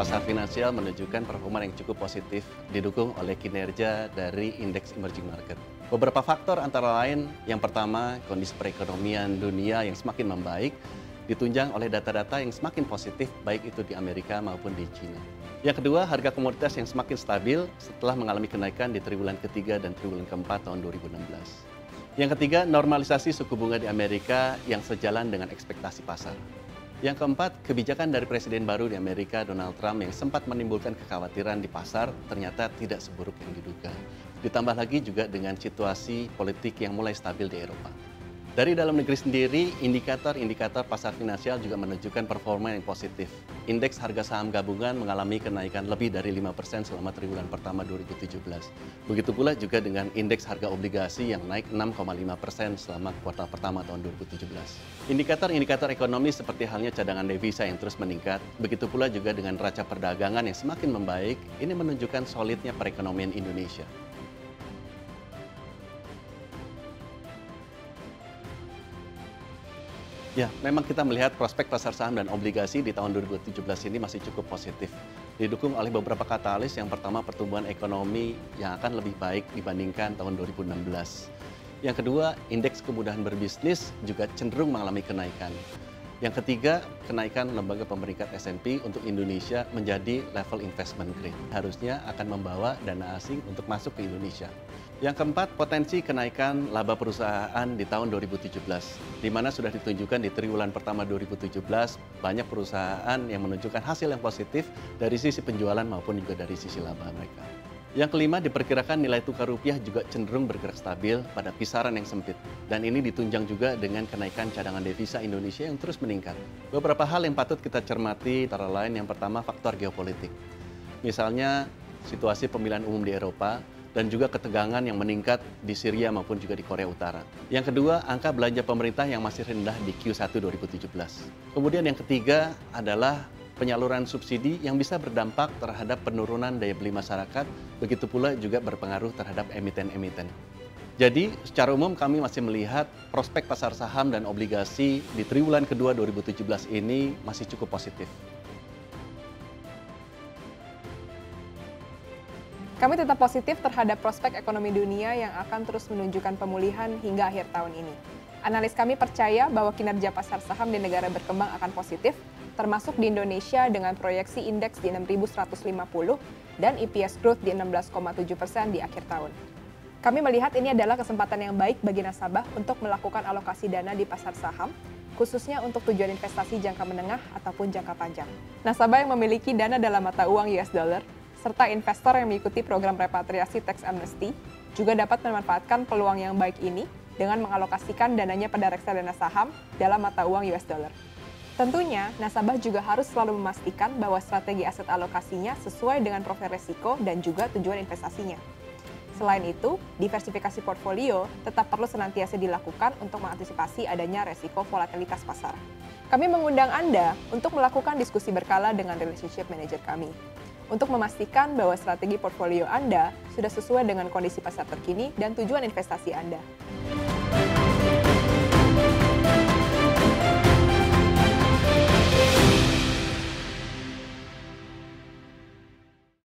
pasar finansial menunjukkan performa yang cukup positif didukung oleh kinerja dari indeks emerging market. Beberapa faktor antara lain, yang pertama kondisi perekonomian dunia yang semakin membaik, ditunjang oleh data-data yang semakin positif baik itu di Amerika maupun di China. Yang kedua, harga komoditas yang semakin stabil setelah mengalami kenaikan di triwulan ketiga dan triwulan keempat tahun 2016. Yang ketiga, normalisasi suku bunga di Amerika yang sejalan dengan ekspektasi pasar. Yang keempat, kebijakan dari Presiden baru di Amerika, Donald Trump, yang sempat menimbulkan kekhawatiran di pasar ternyata tidak seburuk yang diduga. Ditambah lagi juga dengan situasi politik yang mulai stabil di Eropa. Dari dalam negeri sendiri, indikator-indikator pasar finansial juga menunjukkan performa yang positif. Indeks harga saham gabungan mengalami kenaikan lebih dari 5% selama triwulan pertama 2017. Begitu pula juga dengan indeks harga obligasi yang naik 6,5% selama kuartal pertama tahun 2017. Indikator-indikator ekonomi seperti halnya cadangan devisa yang terus meningkat, begitu pula juga dengan raca perdagangan yang semakin membaik, ini menunjukkan solidnya perekonomian Indonesia. Ya, memang kita melihat prospek pasar saham dan obligasi di tahun 2017 ini masih cukup positif. Didukung oleh beberapa katalis, yang pertama pertumbuhan ekonomi yang akan lebih baik dibandingkan tahun 2016. Yang kedua, indeks kemudahan berbisnis juga cenderung mengalami kenaikan. Yang ketiga, kenaikan lembaga pemeringkat S&P untuk Indonesia menjadi level investment grade. Harusnya akan membawa dana asing untuk masuk ke Indonesia. Yang keempat, potensi kenaikan laba perusahaan di tahun 2017, di mana sudah ditunjukkan di triwulan pertama 2017, banyak perusahaan yang menunjukkan hasil yang positif dari sisi penjualan maupun juga dari sisi laba mereka. Yang kelima, diperkirakan nilai tukar rupiah juga cenderung bergerak stabil pada kisaran yang sempit. Dan ini ditunjang juga dengan kenaikan cadangan devisa Indonesia yang terus meningkat. Beberapa hal yang patut kita cermati, antara lain yang pertama faktor geopolitik. Misalnya, situasi pemilihan umum di Eropa, dan juga ketegangan yang meningkat di Syria maupun juga di Korea Utara. Yang kedua, angka belanja pemerintah yang masih rendah di Q1 2017. Kemudian yang ketiga adalah penyaluran subsidi yang bisa berdampak terhadap penurunan daya beli masyarakat, begitu pula juga berpengaruh terhadap emiten-emiten. Jadi, secara umum kami masih melihat prospek pasar saham dan obligasi di triwulan kedua 2017 ini masih cukup positif. Kami tetap positif terhadap prospek ekonomi dunia yang akan terus menunjukkan pemulihan hingga akhir tahun ini. Analis kami percaya bahwa kinerja pasar saham di negara berkembang akan positif, termasuk di Indonesia dengan proyeksi indeks di 6.150 dan EPS growth di 16,7 persen di akhir tahun. Kami melihat ini adalah kesempatan yang baik bagi nasabah untuk melakukan alokasi dana di pasar saham, khususnya untuk tujuan investasi jangka menengah ataupun jangka panjang. Nasabah yang memiliki dana dalam mata uang US dollar serta investor yang mengikuti program repatriasi tax amnesty juga dapat memanfaatkan peluang yang baik ini dengan mengalokasikan dananya pada reksadana saham dalam mata uang US dollar. Tentunya, nasabah juga harus selalu memastikan bahwa strategi aset alokasinya sesuai dengan profil resiko dan juga tujuan investasinya. Selain itu, diversifikasi portfolio tetap perlu senantiasa dilakukan untuk mengantisipasi adanya resiko volatilitas pasar. Kami mengundang Anda untuk melakukan diskusi berkala dengan relationship manager kami untuk memastikan bahwa strategi portfolio Anda sudah sesuai dengan kondisi pasar terkini dan tujuan investasi Anda.